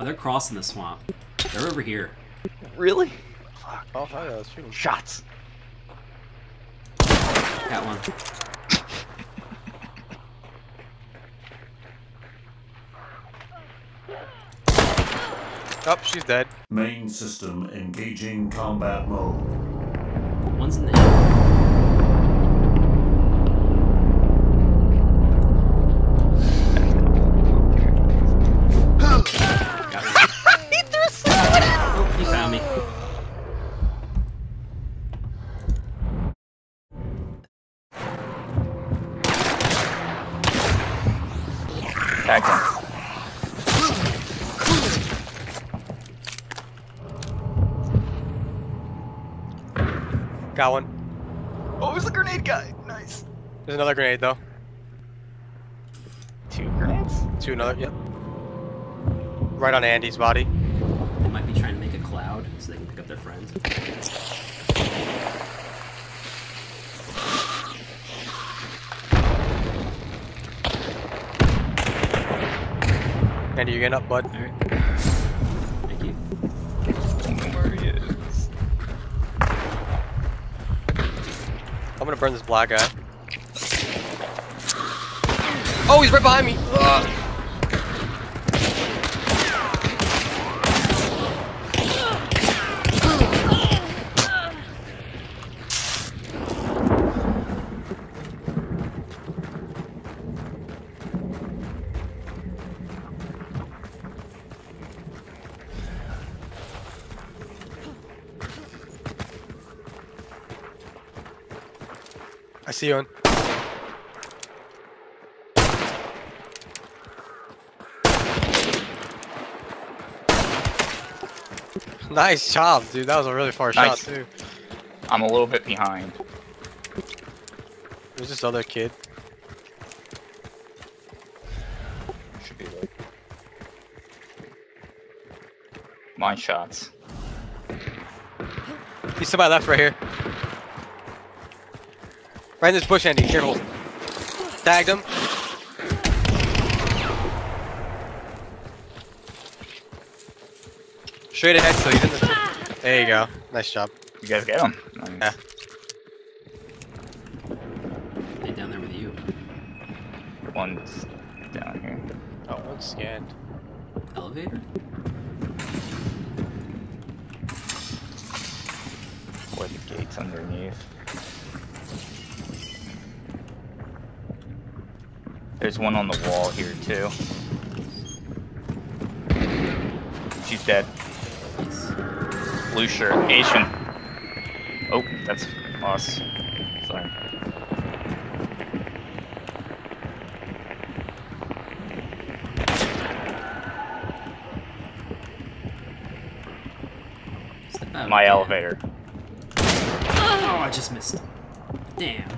Oh, they're crossing the swamp. They're over here. Really? Oh, hell yeah, let's. Shots. Got one. Oh, she's dead. Main system engaging combat mode. One's in the. Tag him. Got one. Oh, it's the grenade guy. Nice. There's another grenade though. Two grenades? Two another. Yep. Right on Andy's body. They might be trying to make a cloud so they can pick up their friends. Andy, you're getting up, bud? Alright. Thank you. Where he is. I'm gonna burn this black guy. Oh, he's right behind me. Ugh. I see one. Nice job, dude. That was a really far Nice. shot, too. I'm a little bit behind. There's this other kid. Should be like. My shots. He's to my left right here. Right in this bush, Andy. Careful. Tagged him. Straight ahead, so he's in the. There you go. Nice job. You guys get him? Yeah. They down there with you. One's down here. Oh, one scanned. Elevator? Or the gates underneath. There's one on the wall here too. She's dead. Blue shirt, Asian. Oh, that's us. Sorry. My elevator. Oh, I just missed. Damn.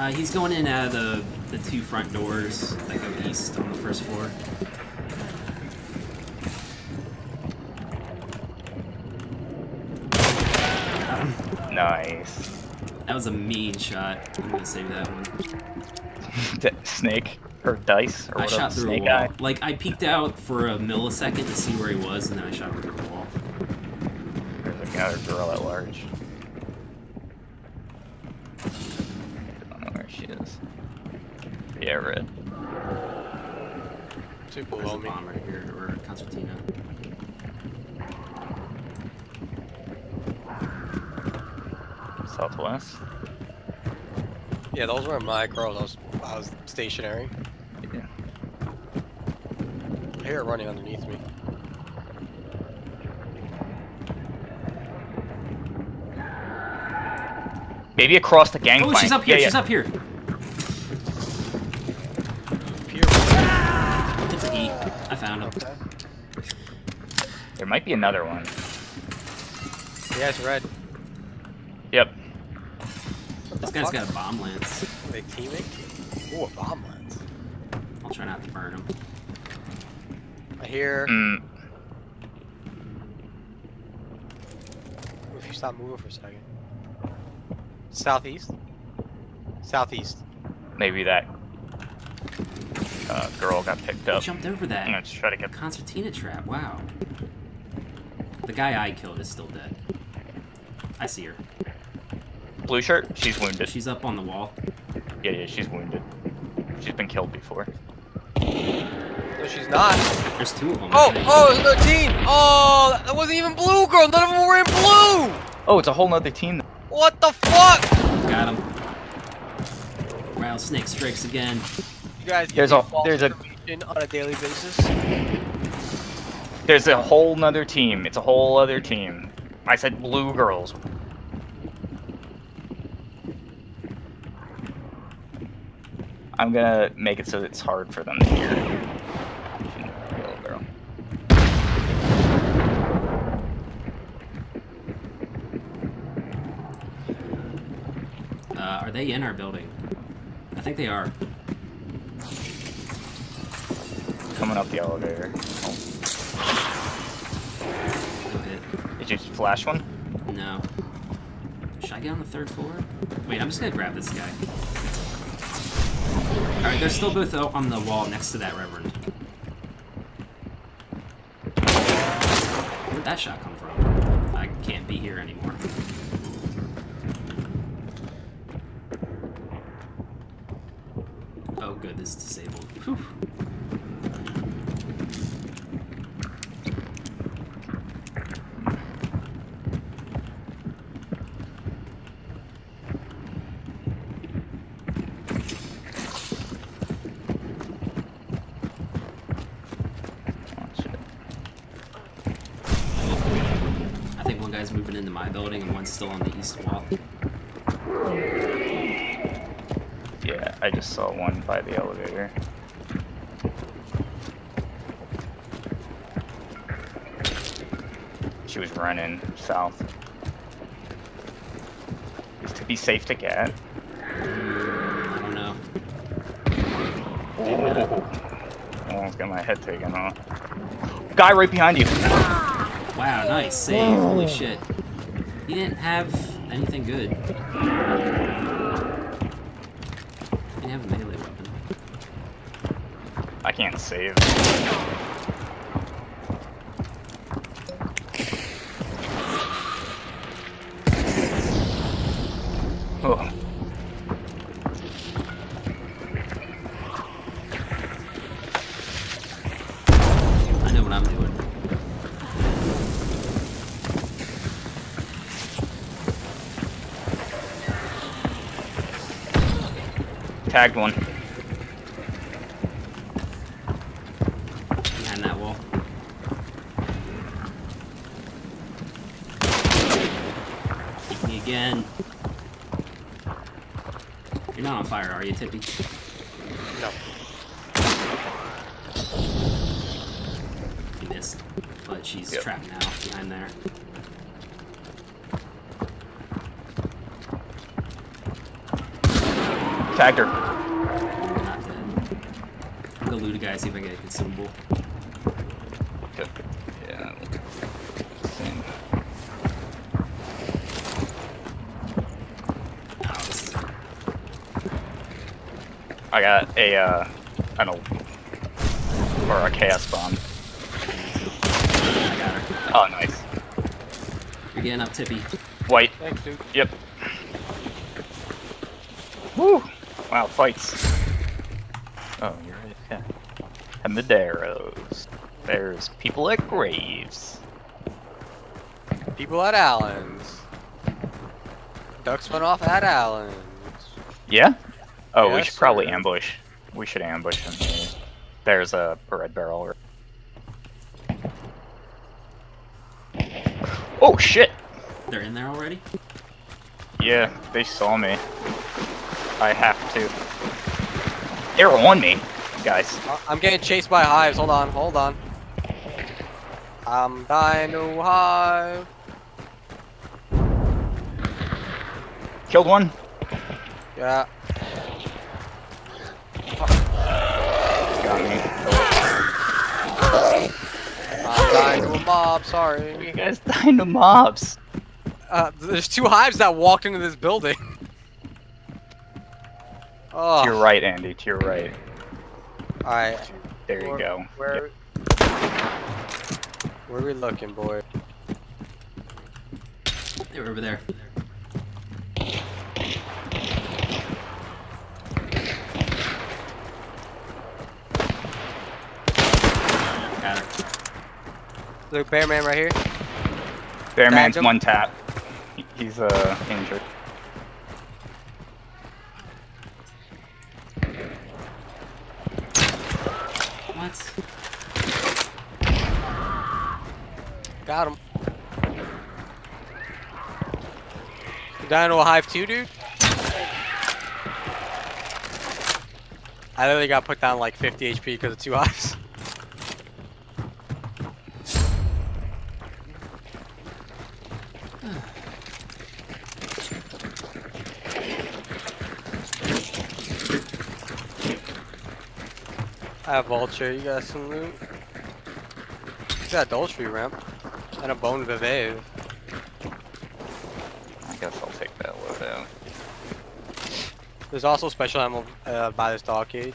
Where is she? Uh, he's going in out of the, the two front doors that go east on the first floor. Nice. That was a mean shot. I'm gonna save that one. Snake or dice or I whatever. shot through snake a wall. eye. Like I peeked out for a millisecond to see where he was, and then I shot through the wall. There's another girl at large. Don't know where she is. Yeah, red. Two There's below a me. bomb right here, or a concertina. Southwest. Yeah, those were my girl. Those I was stationary. Yeah. I hear it running underneath me. Maybe across the gangplank. Oh, she's up here. Yeah, She's yeah. up here. Here. It's an E. I found him. Okay. There might be another one. Yeah, it's red. Yep. This guy's got a bomb lance. Big teammate. Ooh, a bomb lens. I'll try not to burn him. I hear. Mm, If you stop moving for a second. Southeast. Southeast. maybe that. Uh, girl got picked I up. jumped over that. I'm gonna try to get. Concertina trap. Wow. The guy I killed is still dead. I see her. Blue shirt. She's wounded. She's up on the wall. Yeah, yeah, she's wounded. She's been killed before. No, she's not. There's two of them. Oh, oh, it's 13. Oh, that wasn't even blue, girl. None of them were in blue. Oh, it's a whole nother team. What the fuck? Got him. Rattlesnake strikes again. You guys There's a- false there's a- on a daily basis. There's a whole nother team. It's a whole other team. I said blue girls. I'm gonna make it so it's hard for them to hear. Yellow girl. Uh, are they in our building? I think they are. Coming up the elevator. Did you flash one? No. Should I get on the third floor? Wait, I'm just gonna grab this guy. Alright, they're still both on the wall next to that Reverend. Where'd that shot come from? I can't be here anymore. Oh good, this is disabled. Whew. Oh, shit. I think one guy's moving into my building and one's still on the east wall. Yeah, I just saw one by the elevator. She was running south. Is to be safe to get. Mm, I don't know. Oh, I almost got my head taken off. Guy right behind you. Wow, nice save. Holy shit. He didn't have anything good. He didn't have a melee weapon. I can't save. Tagged one. Behind that wall. Hit me again. You're not on fire, are you, Tippy? No. You missed. But she's Yep. trapped now behind there. Tagged her. Not dead. Loot a guy, see if I can get a consumable. Good. Yeah. Same. Oh, this is I got a, uh, an al- or a chaos bomb. I got her. Oh, nice. You're getting up, Tippy. White. Thanks, dude. Yep. Woo! Wow, fights. Oh, you're right. Yeah. And the Darrows. There's people at graves. People at Allen's. Ducks went off at Allen's. Yeah? Oh, we should probably sir. ambush. We should ambush him here. There's a red barrel. Oh shit! They're in there already? Yeah, they saw me. I have to. They're on me, guys. Uh, I'm getting chased by hives. Hold on, hold on. I'm dying to hive. Killed one. Yeah. Got me. I'm dying to a mob. Sorry. You guys dying to mobs. Uh, there's two hives that walked into this building. Oh, To your right, Andy. To your right. Alright, There you Where- go. where... Where we looking, boy? They were over there. Got her. Look, Bear Man right here. Bear Man's one tap. He's uh injured. Down to a hive too, dude? I literally got put down like 50 HP because of two hives. I have vulture, you got some loot? You got adultery ramp. And a bone vive. I guess I'll take that loadout. There's also special ammo uh, by this stockade.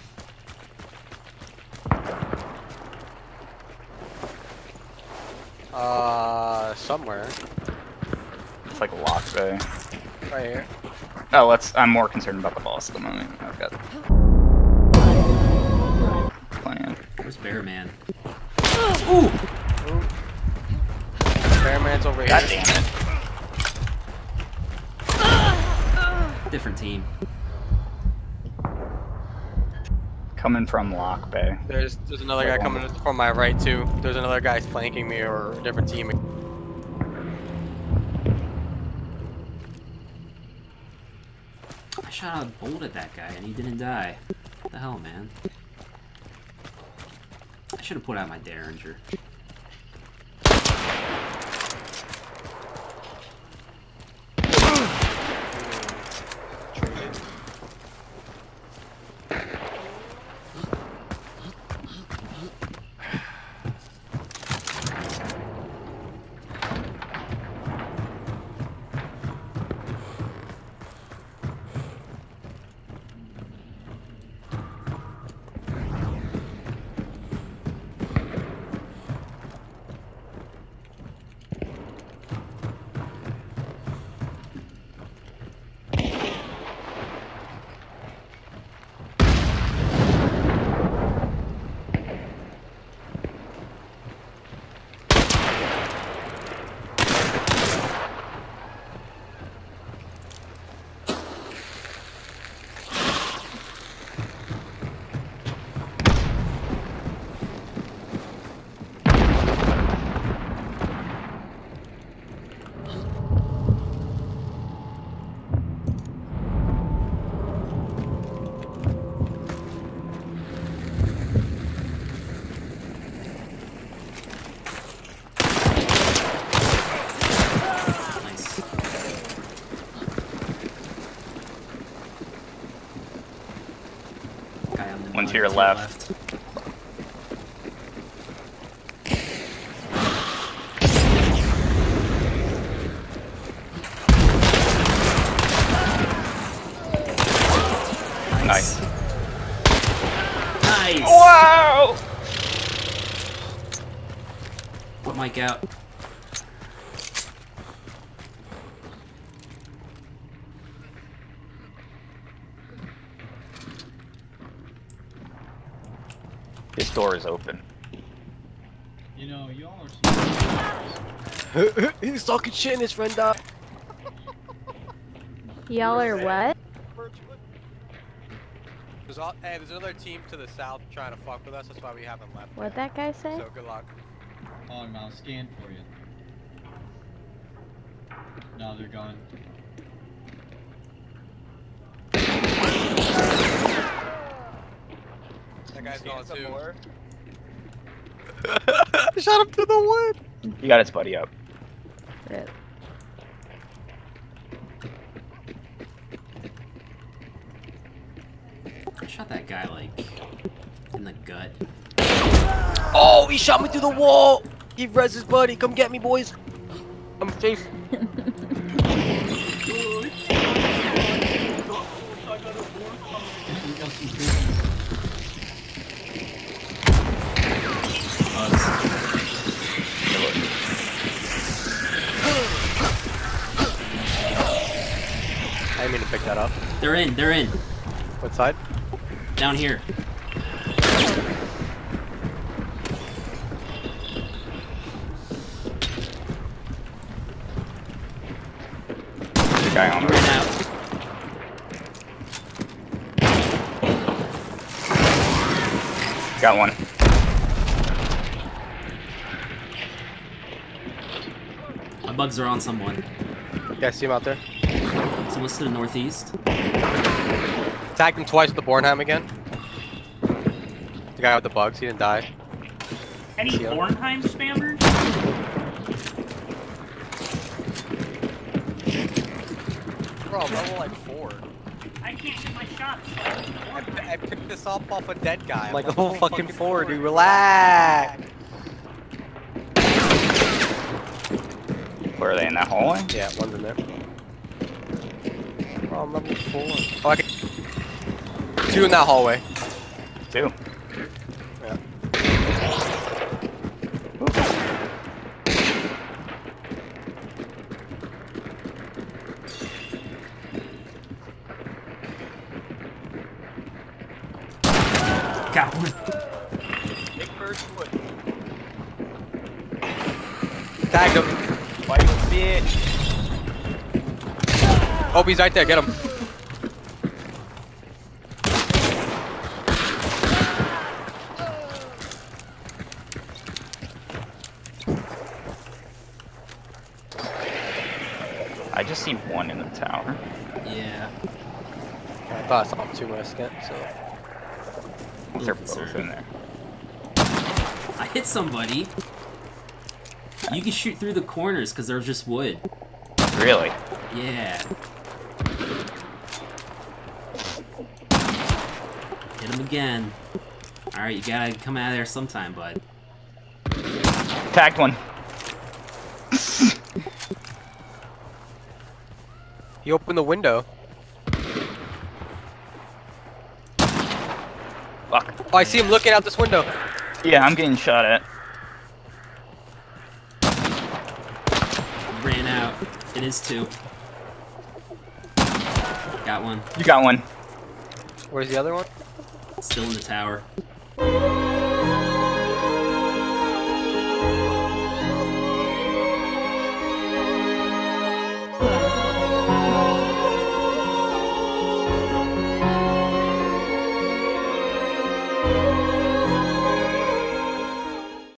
Uh, somewhere. It's like a lock bay. Right here. Oh, let's. I'm more concerned about the boss at the moment. I've got plan. Where's Bear Man? Ooh. Bearman's over God here. damn it! Different team. Coming from Lockbay. There's there's another guy coming from my right too. There's another guy flanking me or a different team. I shot a bolt at that guy and he didn't die. What the hell, man? I should have put out my Derringer. Traded. Nice. Guy on the One to your left. Nice. Nice. Wow! Put Mike out. This door is open. You know, you all are He's talking shit and his friend died. Y'all are what? There's all, hey, there's another team to the south trying to fuck with us. That's why we haven't left. What'd that guy say? So good luck. Oh, on I'll scan for you. No, they're gone. That guy's going too. Shot him through the wood. He got his buddy up. Rip. I shot that guy like in the gut. Oh, he shot me through the wall. He res his buddy. Come get me, boys. I'm safe. Shut up. They're in. They're in. What side? Down here. The guy on the right. out. Got one. My bugs are on someone. You guys see him out there? Someone's to the northeast. Tagged him twice with the Bornheim again. The guy with the bugs, he didn't die. Any See ya. Bornheim spammers? Bro, level like four. I can't get my shots. I, I picked this up off a dead guy. Like level oh, fucking four, dude. Relax. Where are they in that hallway? Yeah, one's in there. Bro, I'm level four. Oh, I can... Two in that hallway. Two. Yeah. Got one. Big. Tagged him. Oh, he's right there. Get him. I just see one in the tower. Yeah. I thought I saw two when I scanned, so. They're Little both concerned. in there. I hit somebody. You can shoot through the corners because they're just wood. Really? Yeah. Hit him again. Alright, you gotta come out of there sometime, bud. Tagged one. He opened the window. Fuck. Oh, I see him looking out this window. Yeah, I'm getting shot at. Ran out. It is two. Got one. You got one. Where's the other one? Still in the tower.